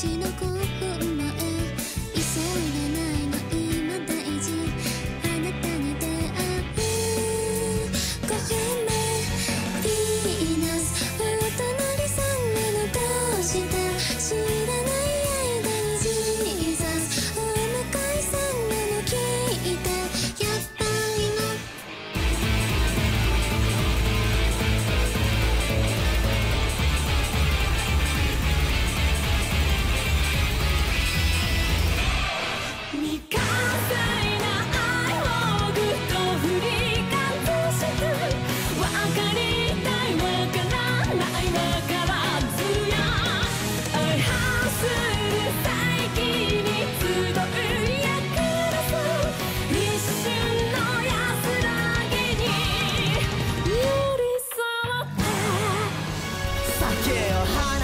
私の声 kill. High